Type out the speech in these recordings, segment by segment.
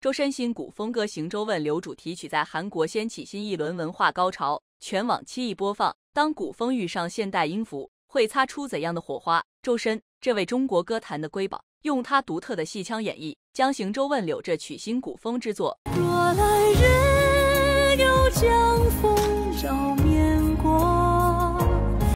周深新古风歌《行舟问柳》主题曲在韩国掀起新一轮文化高潮，全网七亿播放。当古风遇上现代音符，会擦出怎样的火花？周深，这位中国歌坛的瑰宝，用他独特的戏腔演绎，将《行舟问柳》这曲新古风之作。若来日有江风照面过，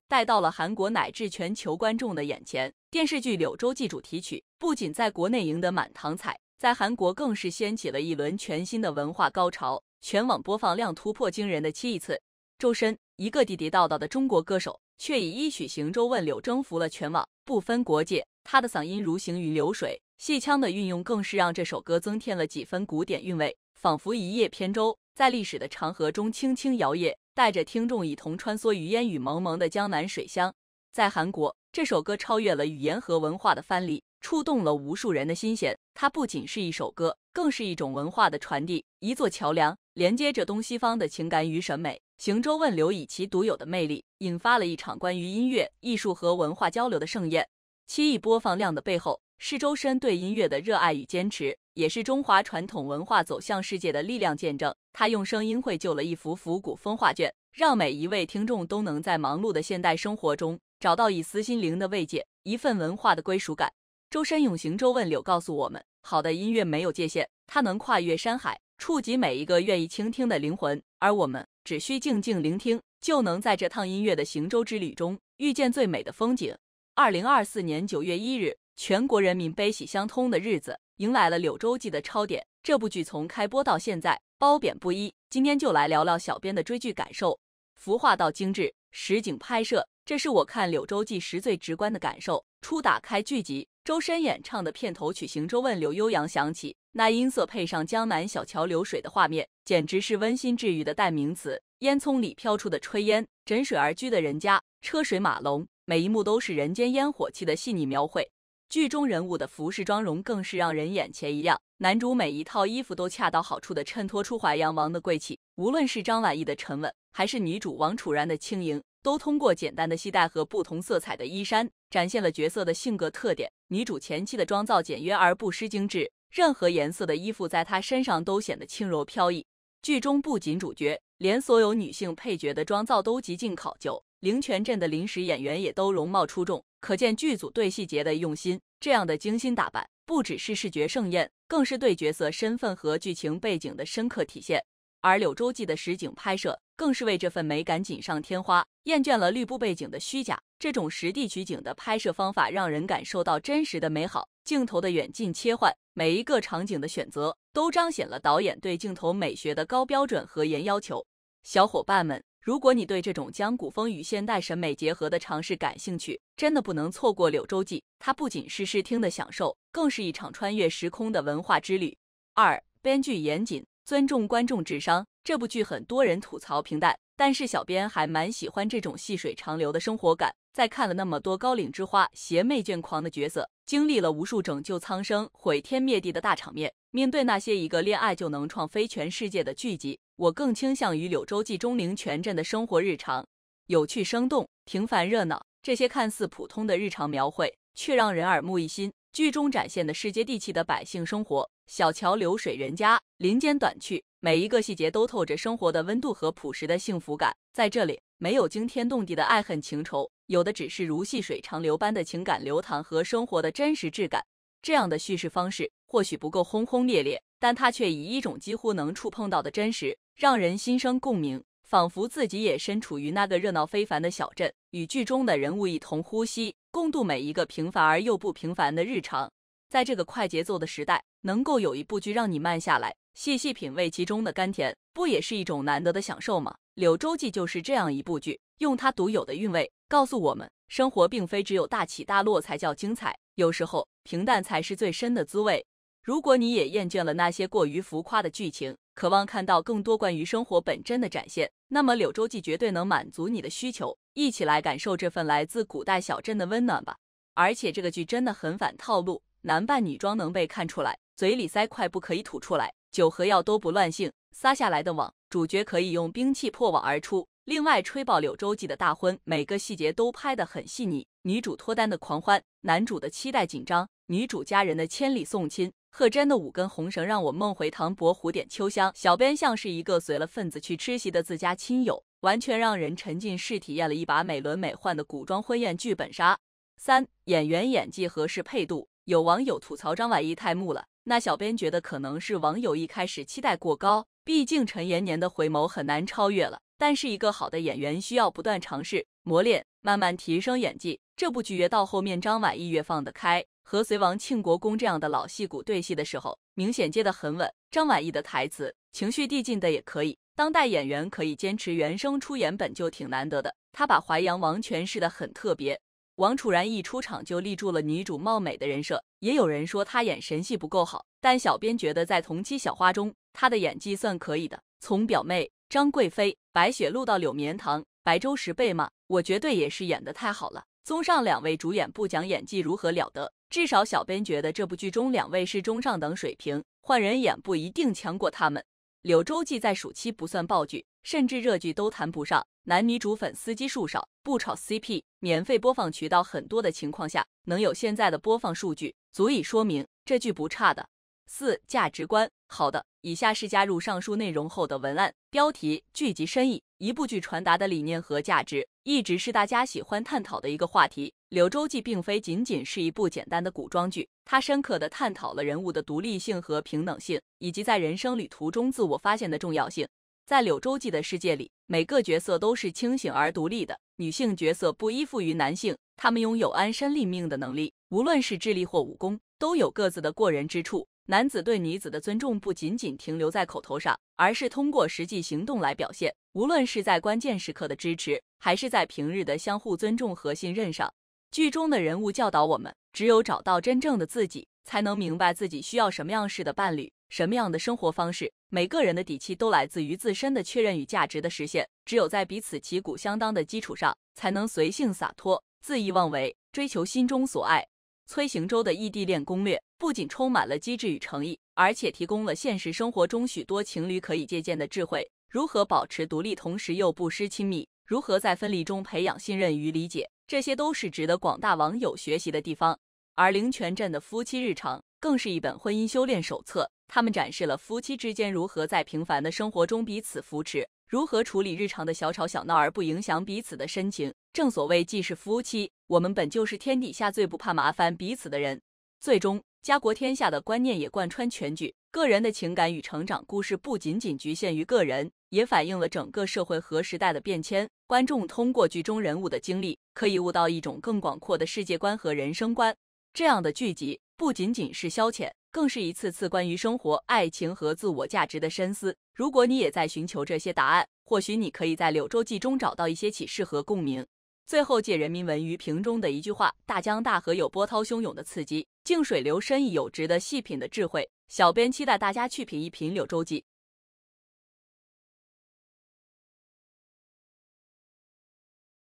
带到了韩国乃至全球观众的眼前。电视剧《柳州记》主题曲不仅在国内赢得满堂彩，在韩国更是掀起了一轮全新的文化高潮，全网播放量突破惊人的七亿次。周深，一个地地道道的中国歌手，却以一曲《行舟问柳》征服了全网，不分国界。他的嗓音如行云流水，戏腔的运用更是让这首歌增添了几分古典韵味，仿佛一叶扁舟，在历史的长河中轻轻摇曳，带着听众一同穿梭于烟雨蒙蒙的江南水乡。在韩国，这首歌超越了语言和文化的藩篱。触动了无数人的心弦。它不仅是一首歌，更是一种文化的传递，一座桥梁，连接着东西方的情感与审美。行舟问柳以其独有的魅力，引发了一场关于音乐、艺术和文化交流的盛宴。七亿播放量的背后，是周深对音乐的热爱与坚持，也是中华传统文化走向世界的力量见证。他用声音绘就了一幅幅古风画卷，让每一位听众都能在忙碌的现代生活中找到一丝心灵的慰藉，一份文化的归属感。周深永《行舟问柳》告诉我们，好的音乐没有界限，它能跨越山海，触及每一个愿意倾听的灵魂。而我们只需静静聆听，就能在这趟音乐的行舟之旅中遇见最美的风景。二零二四年九月一日，全国人民悲喜相通的日子，迎来了《柳州记》的超点。这部剧从开播到现在褒贬不一，今天就来聊聊小编的追剧感受。服化到精致，实景拍摄，这是我看《柳州记》时最直观的感受。初打开剧集。周深演唱的片头曲《行舟问柳》悠扬响起，那音色配上江南小桥流水的画面，简直是温馨治愈的代名词。烟囱里飘出的炊烟，枕水而居的人家，车水马龙，每一幕都是人间烟火气的细腻描绘。剧中人物的服饰妆容更是让人眼前一亮，男主每一套衣服都恰到好处的衬托出淮阳王的贵气。无论是张晚意的沉稳，还是女主王楚然的轻盈。都通过简单的系带和不同色彩的衣衫，展现了角色的性格特点。女主前期的妆造简约而不失精致，任何颜色的衣服在她身上都显得轻柔飘逸。剧中不仅主角，连所有女性配角的妆造都极尽考究，灵泉镇的临时演员也都容貌出众，可见剧组对细节的用心。这样的精心打扮，不只是视觉盛宴，更是对角色身份和剧情背景的深刻体现。而《柳州记》的实景拍摄更是为这份美感锦上添花。厌倦了绿布背景的虚假，这种实地取景的拍摄方法让人感受到真实的美好。镜头的远近切换，每一个场景的选择，都彰显了导演对镜头美学的高标准和严要求。小伙伴们，如果你对这种将古风与现代审美结合的尝试感兴趣，真的不能错过《柳州记》。它不仅是视听的享受，更是一场穿越时空的文化之旅。二，编剧严谨。尊重观众智商，这部剧很多人吐槽平淡，但是小编还蛮喜欢这种细水长流的生活感。在看了那么多高岭之花、邪魅眷狂的角色，经历了无数拯救苍生、毁天灭地的大场面，面对那些一个恋爱就能创飞全世界的剧集，我更倾向于《柳州记》中灵泉镇的生活日常，有趣生动、平凡热闹。这些看似普通的日常描绘，却让人耳目一新。剧中展现的是接地气的百姓生活，小桥流水人家，林间短趣，每一个细节都透着生活的温度和朴实的幸福感。在这里，没有惊天动地的爱恨情仇，有的只是如细水长流般的情感流淌和生活的真实质感。这样的叙事方式或许不够轰轰烈烈，但它却以一种几乎能触碰到的真实，让人心生共鸣。仿佛自己也身处于那个热闹非凡的小镇，与剧中的人物一同呼吸，共度每一个平凡而又不平凡的日常。在这个快节奏的时代，能够有一部剧让你慢下来，细细品味其中的甘甜，不也是一种难得的享受吗？《柳州记》就是这样一部剧，用它独有的韵味，告诉我们，生活并非只有大起大落才叫精彩，有时候平淡才是最深的滋味。如果你也厌倦了那些过于浮夸的剧情，渴望看到更多关于生活本真的展现，那么《柳州记》绝对能满足你的需求。一起来感受这份来自古代小镇的温暖吧！而且这个剧真的很反套路，男扮女装能被看出来，嘴里塞块不可以吐出来，酒和药都不乱性，撒下来的网，主角可以用兵器破网而出。另外，吹爆《柳州记》的大婚，每个细节都拍得很细腻，女主脱单的狂欢，男主的期待紧张，女主家人的千里送亲。贺真的五根红绳让我梦回唐伯虎点秋香，小编像是一个随了份子去吃席的自家亲友，完全让人沉浸式体验了一把美轮美奂的古装婚宴剧本杀。三演员演技合适配度，有网友吐槽张晚意太木了，那小编觉得可能是网友一开始期待过高，毕竟陈延年的回眸很难超越了。但是一个好的演员需要不断尝试磨练，慢慢提升演技。这部剧越到后面，张晚意越放得开。和隋王庆国公这样的老戏骨对戏的时候，明显接得很稳。张晚意的台词情绪递进的也可以，当代演员可以坚持原声出演本就挺难得的。他把淮阳王诠释的很特别。王楚然一出场就立住了女主貌美的人设，也有人说她演神戏不够好，但小编觉得在同期小花中，她的演技算可以的。从表妹张贵妃、白雪露到柳绵堂、白周时被骂，我绝对也是演的太好了。综上两位主演不讲演技如何了得？至少小编觉得这部剧中两位是中上等水平，换人演不一定强过他们。柳州记在暑期不算爆剧，甚至热剧都谈不上，男女主粉丝基数少，不炒 CP，免费播放渠道很多的情况下，能有现在的播放数据，足以说明这剧不差的。四价值观好的，以下是加入上述内容后的文案标题，剧集深意。一部剧传达的理念和价值，一直是大家喜欢探讨的一个话题。《柳州记》并非仅仅是一部简单的古装剧，它深刻的探讨了人物的独立性和平等性，以及在人生旅途中自我发现的重要性。在《柳州记》的世界里，每个角色都是清醒而独立的，女性角色不依附于男性，她们拥有安身立命的能力，无论是智力或武功，都有各自的过人之处。男子对女子的尊重不仅仅停留在口头上，而是通过实际行动来表现。无论是在关键时刻的支持，还是在平日的相互尊重和信任上，剧中的人物教导我们：只有找到真正的自己，才能明白自己需要什么样式的伴侣，什么样的生活方式。每个人的底气都来自于自身的确认与价值的实现。只有在彼此旗鼓相当的基础上，才能随性洒脱、恣意妄为，追求心中所爱。崔行舟的异地恋攻略不仅充满了机智与诚意，而且提供了现实生活中许多情侣可以借鉴的智慧：如何保持独立，同时又不失亲密；如何在分离中培养信任与理解，这些都是值得广大网友学习的地方。而灵泉镇的夫妻日常更是一本婚姻修炼手册，他们展示了夫妻之间如何在平凡的生活中彼此扶持。如何处理日常的小吵小闹而不影响彼此的深情？正所谓既是夫妻，我们本就是天底下最不怕麻烦彼此的人。最终，家国天下的观念也贯穿全剧。个人的情感与成长故事不仅仅局限于个人，也反映了整个社会和时代的变迁。观众通过剧中人物的经历，可以悟到一种更广阔的世界观和人生观。这样的剧集不仅仅是消遣。更是一次次关于生活、爱情和自我价值的深思。如果你也在寻求这些答案，或许你可以在《柳州记》中找到一些启示和共鸣。最后借人民文娱评中的一句话：“大江大河有波涛汹涌的刺激，静水流深意有值得细品的智慧。”小编期待大家去品一品《柳州记》。